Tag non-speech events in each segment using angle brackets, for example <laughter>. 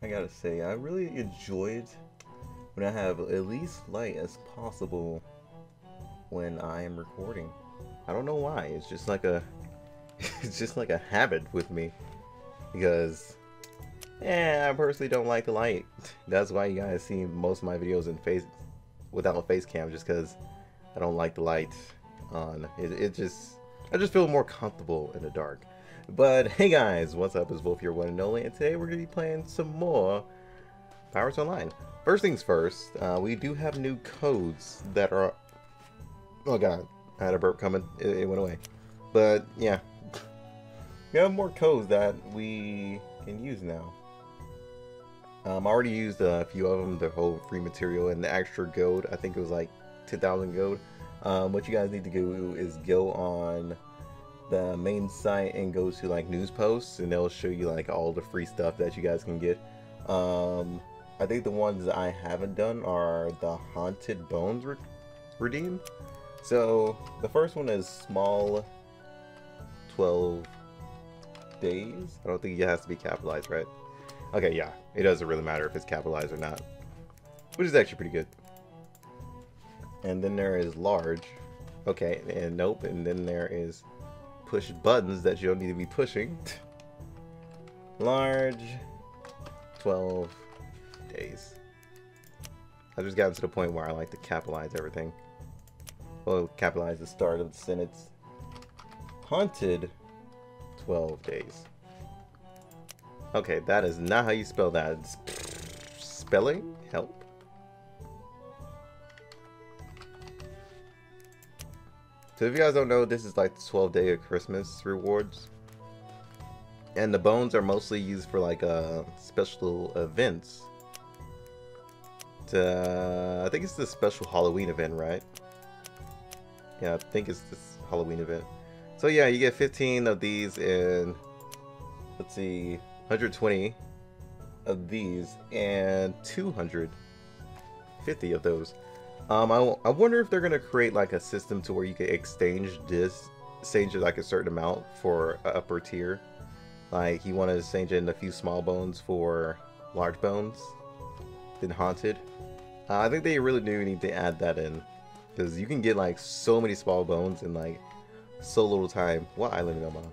I gotta say, I really enjoyed when I have at least light as possible when I am recording. I don't know why. It's just like a, <laughs> it's just like a habit with me, because, yeah, I personally don't like the light. <laughs> That's why you guys see most of my videos in face, without a face cam, just because I don't like the light on. It, it just, I just feel more comfortable in the dark. But hey guys, what's up? It's Volf, your one and only, and today we're going to be playing some more Pirates Online. First things first, uh, we do have new codes that are... Oh god, I had a burp coming. It, it went away. But yeah, we have more codes that we can use now. Um, I already used a few of them, the whole free material and the extra gold. I think it was like 10,000 gold. Um, what you guys need to do is go on the main site and go to like news posts and they'll show you like all the free stuff that you guys can get. Um, I think the ones I haven't done are the Haunted Bones re redeem. So the first one is small 12 days. I don't think it has to be capitalized, right? Okay, yeah. It doesn't really matter if it's capitalized or not. Which is actually pretty good. And then there is large. Okay, and nope. And then there is push buttons that you don't need to be pushing. Large, 12 days. I've just gotten to the point where I like to capitalize everything. Well, capitalize the start of the sentence. Haunted, 12 days. Okay, that is not how you spell that. It's spelling? Help. So if you guys don't know, this is like the 12 day of Christmas rewards. And the bones are mostly used for like uh, special events. To, I think it's the special Halloween event, right? Yeah, I think it's this Halloween event. So yeah, you get 15 of these and let's see, 120 of these and 250 of those. Um, I, I wonder if they're gonna create like a system to where you can exchange this, exchange it like a certain amount for upper tier. Like you want to exchange in a few small bones for large bones, then haunted. Uh, I think they really do need to add that in, because you can get like so many small bones in like so little time. What island am I on?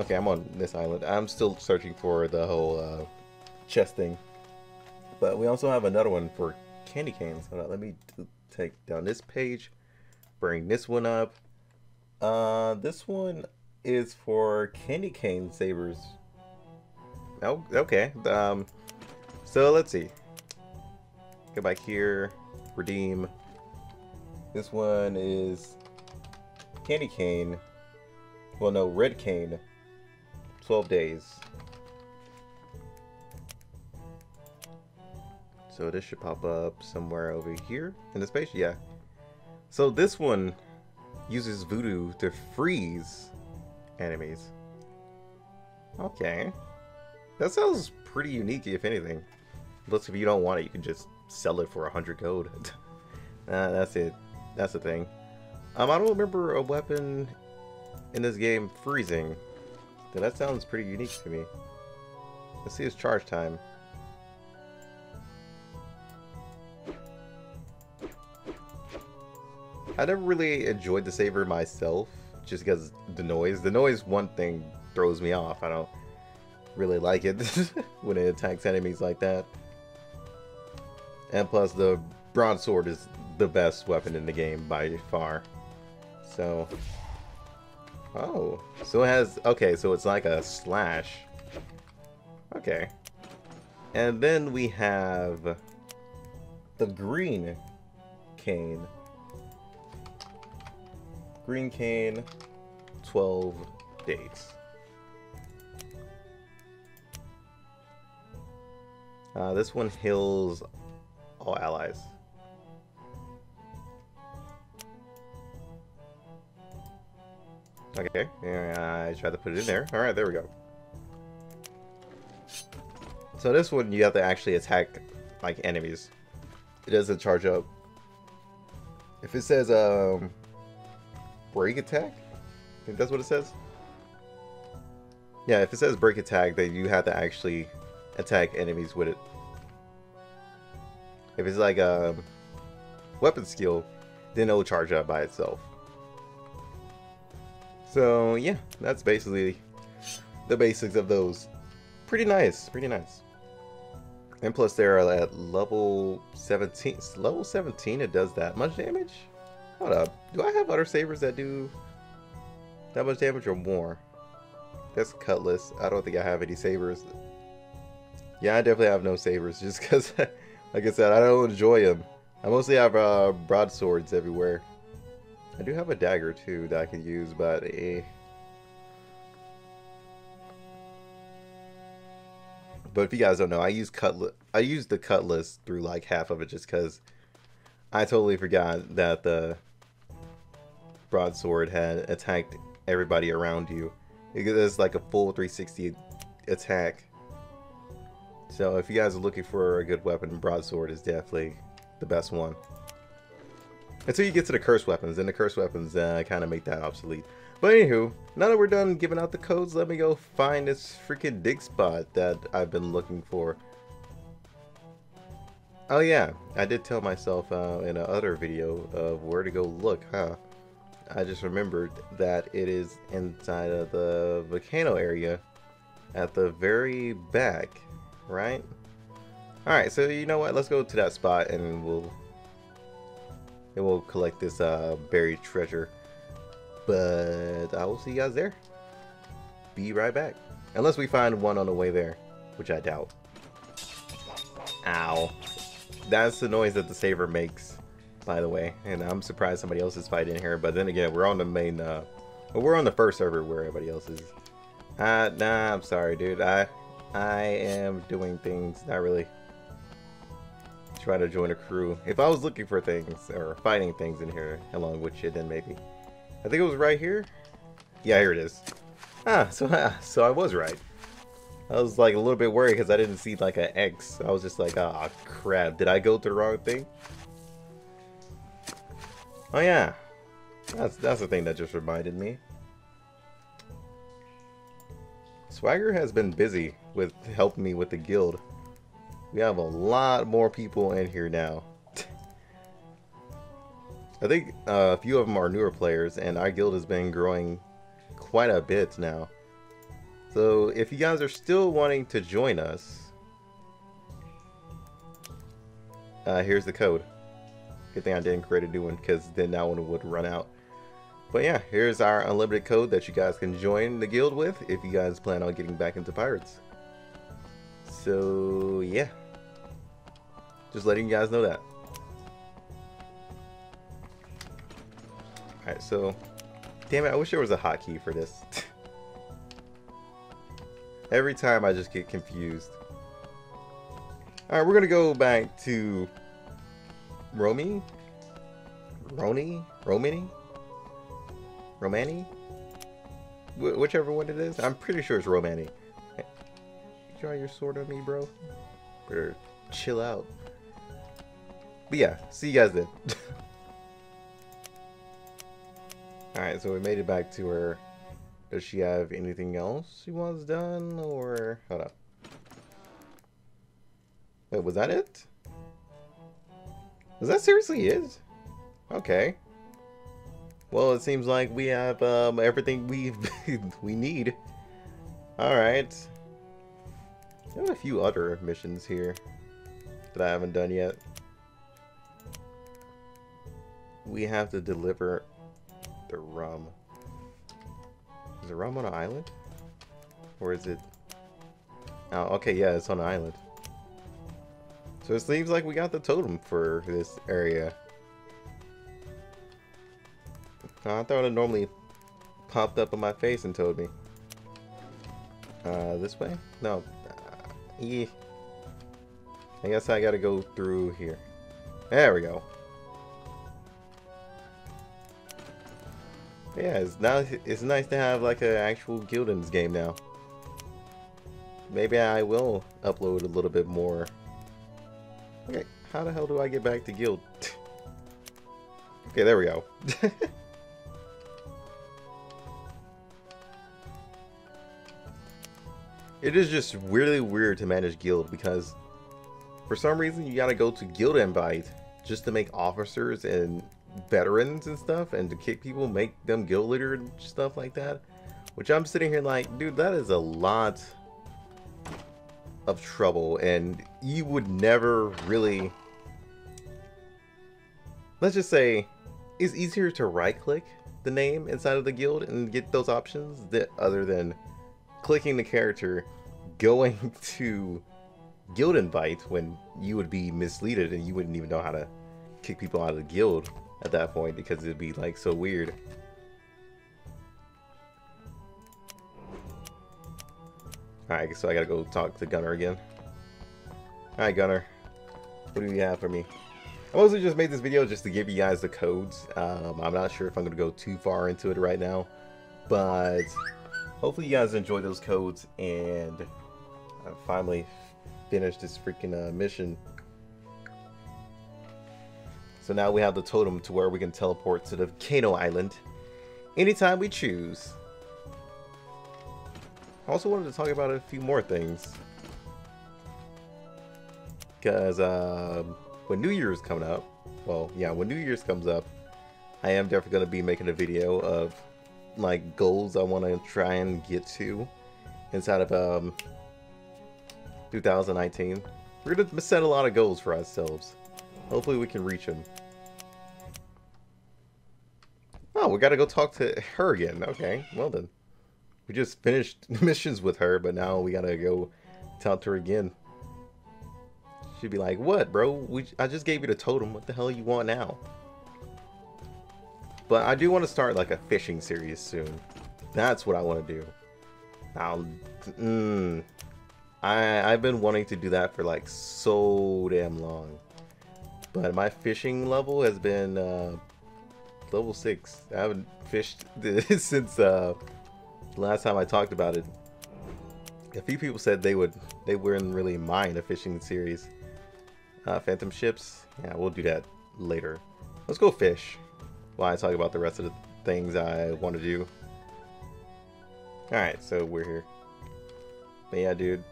Okay, I'm on this island. I'm still searching for the whole uh, chest thing. But we also have another one for candy canes. Hold on, let me take down this page, bring this one up. Uh, this one is for candy cane savers. Oh, okay. Um, so let's see. Go back here, redeem. This one is candy cane. Well, no, red cane. 12 days. So this should pop up somewhere over here in the space. Yeah. So this one uses voodoo to freeze enemies. Okay. That sounds pretty unique, if anything. Plus, if you don't want it, you can just sell it for 100 gold. <laughs> that's it. That's the thing. Um, I don't remember a weapon in this game freezing. So That sounds pretty unique to me. Let's see his charge time. I never really enjoyed the saber myself, just because the noise. The noise, one thing, throws me off. I don't really like it <laughs> when it attacks enemies like that. And plus, the broadsword is the best weapon in the game by far. So, oh, so it has, okay, so it's like a slash. Okay. And then we have the green cane. Green cane, 12 days. Uh, this one heals all allies. Okay, I tried to put it in there. Alright, there we go. So this one, you have to actually attack, like, enemies. It doesn't charge up. If it says, um, break attack? I think that's what it says. Yeah, if it says break attack, then you have to actually attack enemies with it. If it's like a weapon skill, then it'll charge up by itself. So yeah, that's basically the basics of those. Pretty nice, pretty nice. And plus they're at level 17. Level 17 it does that much damage? Hold up. Do I have other sabers that do that much damage or more? That's Cutlass. I don't think I have any sabers. Yeah, I definitely have no sabers <laughs> just because, like I said, I don't enjoy them. I mostly have uh, broadswords everywhere. I do have a dagger too that I can use, but eh. But if you guys don't know, I use cutlass. I use the cutlass through like half of it just because I totally forgot that the broadsword had attacked everybody around you. It's like a full 360 attack. So if you guys are looking for a good weapon, broadsword is definitely the best one. Until you get to the curse weapons, and the curse weapons uh, kind of make that obsolete. But anywho, now that we're done giving out the codes, let me go find this freaking dig spot that I've been looking for. Oh yeah, I did tell myself uh, in another video of where to go look, huh? I just remembered that it is inside of the volcano area at the very back, right? Alright, so you know what? Let's go to that spot and we'll and we'll collect this uh, buried treasure. But I will see you guys there. Be right back. Unless we find one on the way there, which I doubt. Ow. That's the noise that the saber makes, by the way. And I'm surprised somebody else is fighting here. But then again, we're on the main, uh, well, we're on the first server where everybody else is. Uh, nah, I'm sorry, dude. I, I am doing things, not really trying to join a crew. If I was looking for things, or finding things in here, along with shit, then maybe. I think it was right here. Yeah, here it is. Ah, so ah, <laughs> so I was right. I was like a little bit worried because I didn't see like an X. I was just like, ah, oh, crap. Did I go to the wrong thing? Oh yeah, that's that's the thing that just reminded me. Swagger has been busy with helping me with the guild. We have a lot more people in here now. <laughs> I think uh, a few of them are newer players, and our guild has been growing quite a bit now. So if you guys are still wanting to join us, uh, here's the code. Good thing I didn't create a new one, because then that one would run out. But yeah, here's our unlimited code that you guys can join the guild with if you guys plan on getting back into pirates. So yeah, just letting you guys know that. Alright, so... Damn it, I wish there was a hotkey for this. <laughs> Every time I just get confused. Alright, we're gonna go back to... Romy? Roni? Romani? Romani? Wh whichever one it is. I'm pretty sure it's Romani. Draw your sword on me, bro? Better chill out. But yeah, see you guys then. <laughs> Alright, so we made it back to her. Does she have anything else she wants done, or... Hold up. Wait, was that it? Was that seriously it? Okay. Well, it seems like we have um, everything we <laughs> we need. Alright. There are a few other missions here that I haven't done yet. We have to deliver the rum. Is the rum on an island? Or is it... Oh, okay, yeah, it's on an island. So it seems like we got the totem for this area. I thought it normally popped up on my face and told me. Uh, this way? No. Uh, yeah. I guess I gotta go through here. There we go. Yeah, it's now it's nice to have like an actual guild game now. Maybe I will upload a little bit more. Okay, how the hell do I get back to guild? <laughs> okay, there we go. <laughs> it is just really weird to manage guild because for some reason you gotta go to guild invite just to make officers and veterans and stuff and to kick people make them guild leader and stuff like that which i'm sitting here like dude that is a lot of trouble. And you would never really let's just say it's easier to right click the name inside of the guild and get those options that other than clicking the character going <laughs> to guild invite when you would be misleaded and you wouldn't even know how to kick people out of the guild at that point because it'd be like so weird. Alright, so I gotta go talk to Gunner again. Alright, Gunner. What do you have for me? I mostly just made this video just to give you guys the codes. Um, I'm not sure if I'm to go too far into it right now. But hopefully you guys enjoy those codes and I finally finished this freaking uh, mission. So now we have the totem to where we can teleport to the Kano Island anytime we choose. I also wanted to talk about a few more things. Because, uh, when New Year's coming up, well, yeah, when New Year's comes up, I am definitely going to be making a video of, like, goals I want to try and get to inside of, um, 2019. We're going to set a lot of goals for ourselves. Hopefully we can reach him. Oh, we got to go talk to her again. Okay, well then. We just finished <laughs> missions with her, but now we got to go talk to her again. She'd be like, what, bro? We, I just gave you the totem. What the hell you want now? But I do want to start like a fishing series soon. That's what I want to do. Now, mm, I, I've been wanting to do that for like so damn long. But my fishing level has been uh, level 6. I haven't fished this <laughs> since uh, last time I talked about it. A few people said they would they wouldn't really mind a fishing series. Uh, phantom ships. Yeah, we'll do that later. Let's go fish while I talk about the rest of the things I want to do. Alright, so we're here. But yeah, dude.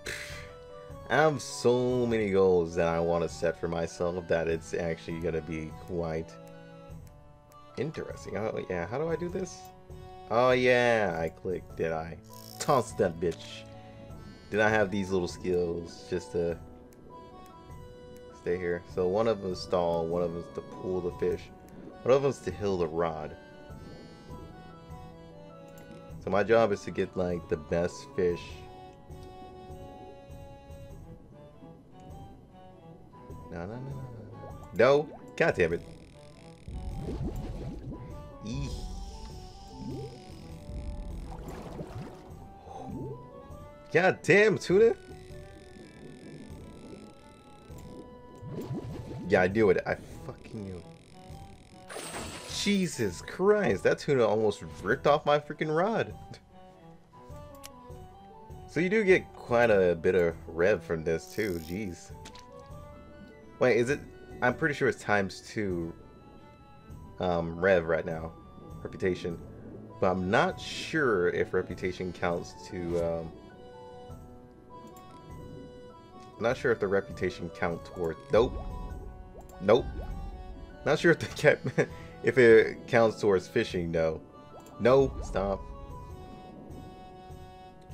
I have so many goals that I want to set for myself that it's actually going to be quite interesting. Oh, yeah. How do I do this? Oh, yeah. I clicked. Did I? Toss that bitch. Did I have these little skills just to stay here. So one of them is stall, one of them is to pull the fish, one of them is to hill the rod. So my job is to get like the best fish. No, no, no, no. God damn it. Eee. God damn, tuna! Yeah, I knew it. I fucking knew it. Jesus Christ, that tuna almost ripped off my freaking rod. So you do get quite a bit of rev from this too, jeez. Wait, is it... I'm pretty sure it's times two um, rev right now. Reputation. But I'm not sure if reputation counts to... Um, I'm not sure if the reputation count towards... Nope. Nope. Not sure if the cat <laughs> if it counts towards fishing. No. No. Stop.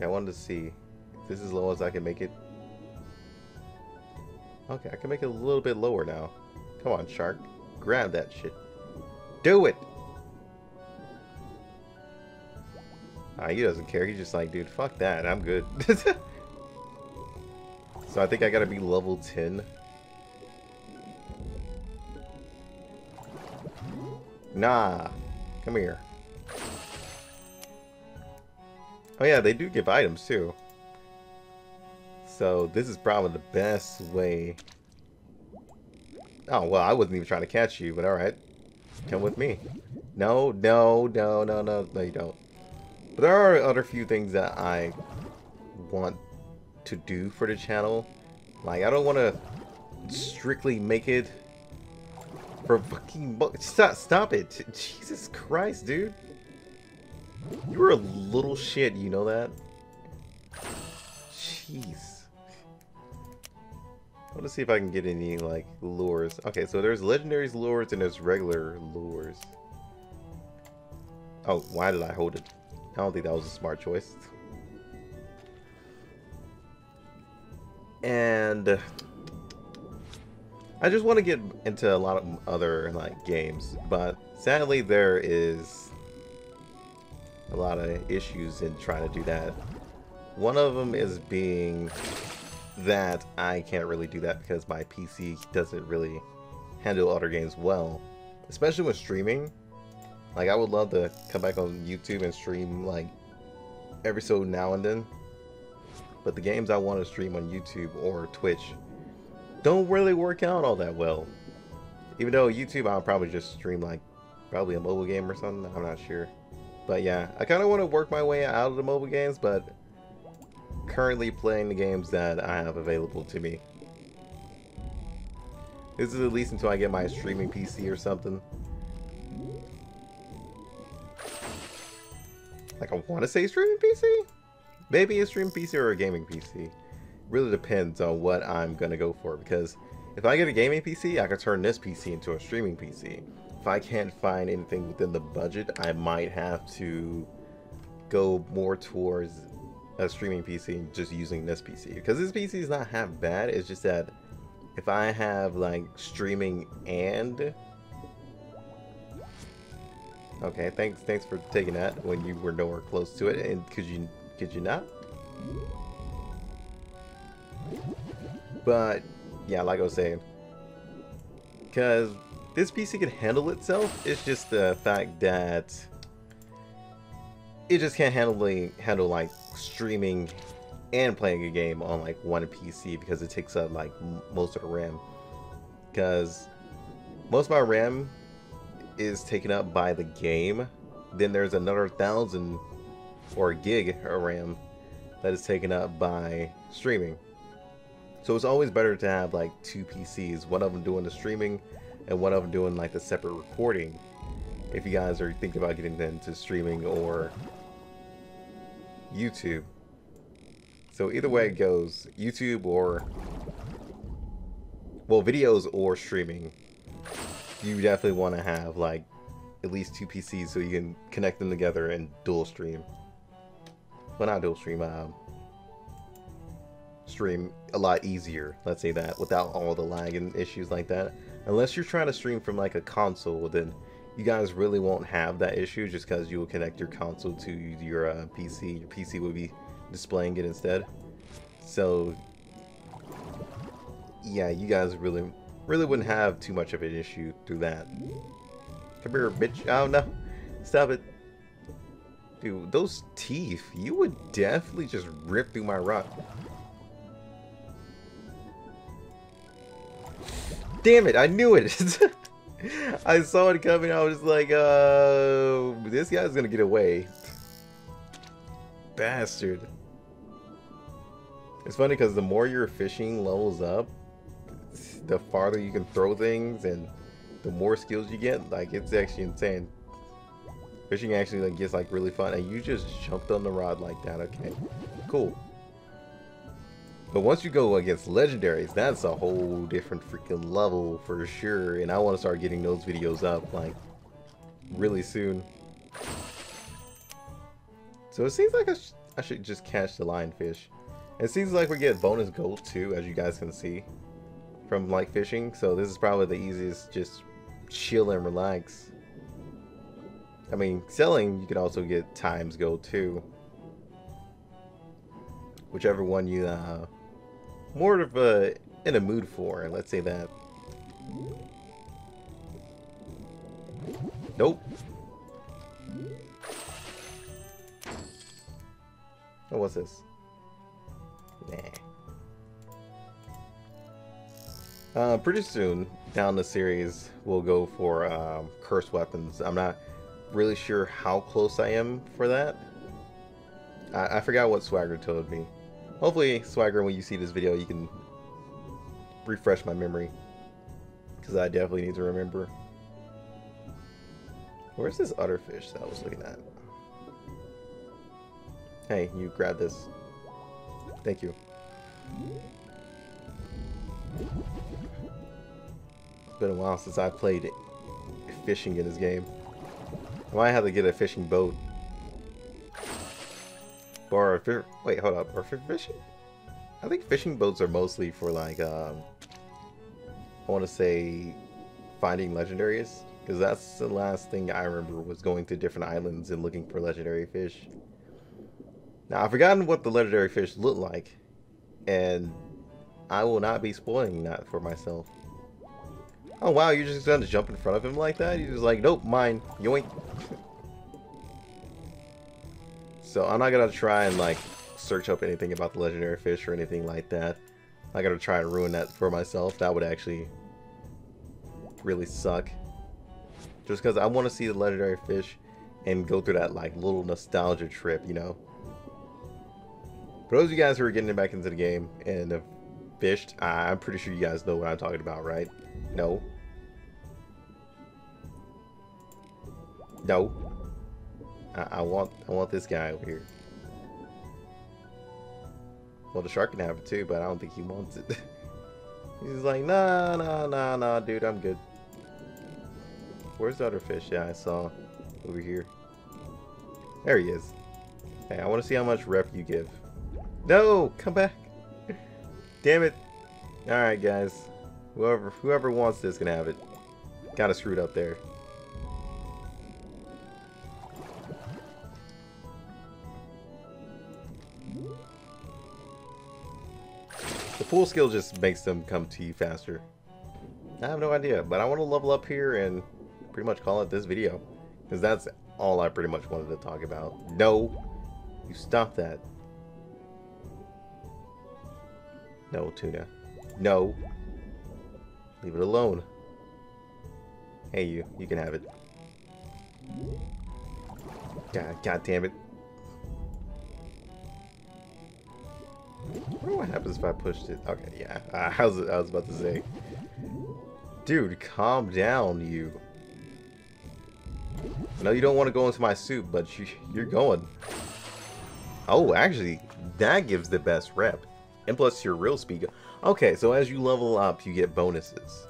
I wanted to see. If this is as low as I can make it. Okay, I can make it a little bit lower now. Come on, shark. Grab that shit. Do it! Ah, he doesn't care. He's just like, dude, fuck that. I'm good. <laughs> so I think I gotta be level 10 Nah. Come here. Oh yeah, they do give items too. So this is probably the best way. Oh, well, I wasn't even trying to catch you, but alright. Come with me. No, no, no, no, no, no, you don't. But there are other few things that I want to do for the channel. Like, I don't want to strictly make it for fucking stop stop it. <laughs> Jesus Christ, dude. You're a little shit, you know that? Jeez. I want to see if I can get any, like, lures. Okay, so there's legendaries lures and there's regular lures. Oh, why did I hold it? I don't think that was a smart choice. And I just want to get into a lot of other like games, but sadly there is a lot of issues in trying to do that. One of them is being that I can't really do that because my PC doesn't really handle other games well, especially with streaming. Like I would love to come back on YouTube and stream like every so now and then, but the games I want to stream on YouTube or Twitch don't really work out all that well. Even though YouTube, I'll probably just stream like probably a mobile game or something. I'm not sure. But yeah, I kind of want to work my way out of the mobile games, but currently playing the games that I have available to me. This is at least until I get my streaming PC or something. Like I want to say streaming PC? Maybe a streaming PC or a gaming PC really depends on what I'm gonna go for because if I get a gaming PC, I can turn this PC into a streaming PC. If I can't find anything within the budget, I might have to go more towards a streaming PC just using this PC because this PC is not half bad. It's just that if I have like streaming and okay, thanks thanks for taking that when you were nowhere close to it and could you could you not? But, yeah, like I was saying, because this PC can handle itself, it's just the fact that it just can't handle, handle like streaming and playing a game on like one PC because it takes up like most of the RAM. Because most of my RAM is taken up by the game. Then there's another thousand or gig of RAM that is taken up by streaming. So it's always better to have like two PCs, one of them doing the streaming and one of them doing like the separate recording. If you guys are thinking about getting into streaming or YouTube. So either way it goes, YouTube or well, videos or streaming, you definitely want to have like at least two PCs so you can connect them together and dual stream. Well, not dual stream, um, stream a lot easier, let's say that, without all the lag and issues like that. Unless you're trying to stream from like a console, then you guys really won't have that issue just because you will connect your console to your uh, PC. Your PC will be displaying it instead. So, yeah, you guys really, really wouldn't have too much of an issue through that. Come here, bitch. Oh, no. Stop it. Dude, those teeth, you would definitely just rip through my rock. Damn it, I knew it. <laughs> I saw it coming. I was like, uh, this guy's gonna get away. Bastard. It's funny because the more your fishing levels up, the farther you can throw things and the more skills you get. Like, it's actually insane. Fishing actually like gets like really fun. And you just jumped on the rod like that. Okay, cool. But once you go against legendaries, that's a whole different freaking level for sure. And I want to start getting those videos up like really soon. So it seems like I, sh I should just catch the lionfish. It seems like we get bonus gold too, as you guys can see from like fishing. So this is probably the easiest, just chill and relax. I mean, selling, you can also get times gold too. Whichever one you uh, more of a in a mood for, let's say that. Nope. Oh, what's this? Nah. Uh, pretty soon down the series, we'll go for um, cursed weapons. I'm not really sure how close I am for that. I, I forgot what Swagger told me. Hopefully, Swagger, when you see this video, you can refresh my memory. Because I definitely need to remember. Where's this other fish that I was looking at? Hey, you grab this. Thank you. It's been a while since I played fishing in this game. I might have to get a fishing boat. Or a wait, hold up, or fishing? I think fishing boats are mostly for like, um, I want to say, finding legendaries, because that's the last thing I remember was going to different islands and looking for legendary fish. Now I've forgotten what the legendary fish look like, and I will not be spoiling that for myself. Oh wow, you're just gonna jump in front of him like that? You're just like, nope, mine, yoink. <laughs> so I'm not gonna try and like search up anything about the legendary fish or anything like that. I'm not gonna try and ruin that for myself. That would actually really suck. Just because I want to see the legendary fish and go through that like little nostalgia trip, you know. For those of you guys who are getting back into the game and have fished, I'm pretty sure you guys know what I'm talking about, right? No. No. I, I want I want this guy over here. Well, the shark can have it too, but I don't think he wants it. <laughs> He's like, nah, nah, nah, nah, dude, I'm good. Where's the other fish? Yeah, I saw over here. There he is. Hey, I want to see how much rep you give. No, come back. <laughs> Damn it. Alright, guys. Whoever whoever wants this can have it. Kinda screwed up there. Pool skill just makes them come to you faster. I have no idea, but I want to level up here and pretty much call it this video. Because that's all I pretty much wanted to talk about. No! You stop that. No, tuna. No. Leave it alone. Hey, you. You can have it. God, God damn it. What happens if I pushed it. Okay, yeah. Uh, I, was, I was about to say. Dude, calm down, you. I know you don't want to go into my soup, but you, you're going. Oh, actually, that gives the best rep. And plus your reel speed. Okay, so as you level up, you get bonuses.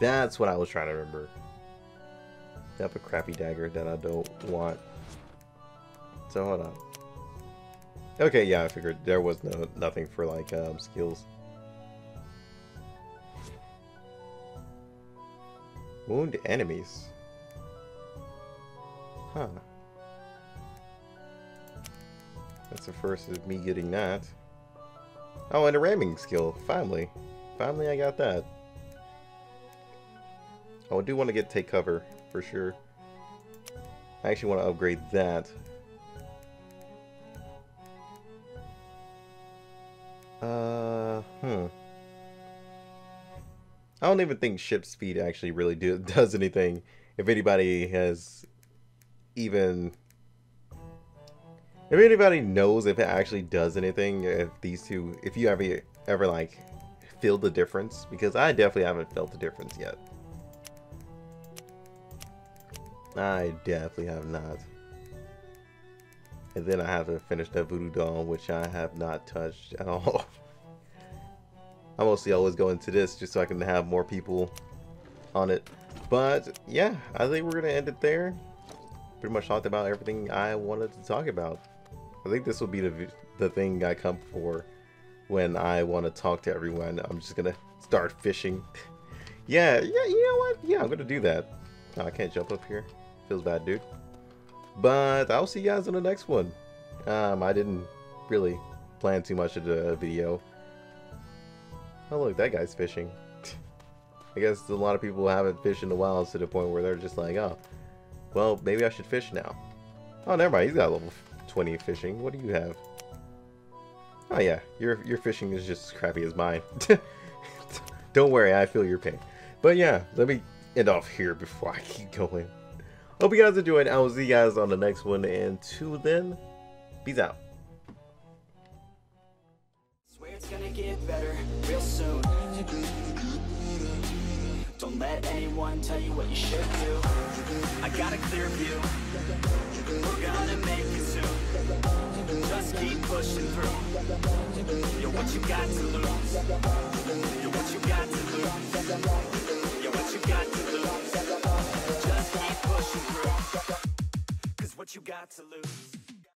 That's what I was trying to remember. Have a crappy dagger that I don't want. So hold on. Okay, yeah, I figured there was no nothing for like um, skills. Wound enemies. Huh. That's the first of me getting that. Oh, and a ramming skill. Finally. Finally I got that. Oh, I do want to get take cover, for sure. I actually want to upgrade that. Don't even think ship speed actually really do, <laughs> does anything. If anybody has even if anybody knows if it actually does anything, if these two, if you ever, ever like, feel the difference, because I definitely haven't felt the difference yet. I definitely have not. And then I have to finish that Voodoo Doll, which I have not touched at all. <laughs> I mostly always go into this just so I can have more people on it. But yeah, I think we're going to end it there. Pretty much talked about everything I wanted to talk about. I think this will be the, the thing I come for when I want to talk to everyone. I'm just going to start fishing. <laughs> yeah, yeah, you know what? Yeah, I'm going to do that. Oh, I can't jump up here. Feels bad, dude. But I'll see you guys in the next one. Um, I didn't really plan too much of the video. Oh, look, that guy's fishing. <laughs> I guess a lot of people haven't fished in the wild to the point where they're just like, oh, well, maybe I should fish now. Oh, never mind. He's got level 20 fishing. What do you have? Oh yeah, your your fishing is just as crappy as mine. <laughs> Don't worry, I feel your pain. But yeah, let me end off here before I keep going. Hope you guys enjoyed. I will see you guys on the next one. And till then, peace out. Let tell you what you should do. I got a clear view. We're gonna make it soon Just keep pushing through. You're what you got to lose. You're what you got to lose. You're what you got to lose. Just keep pushing through. Cause what you got to lose.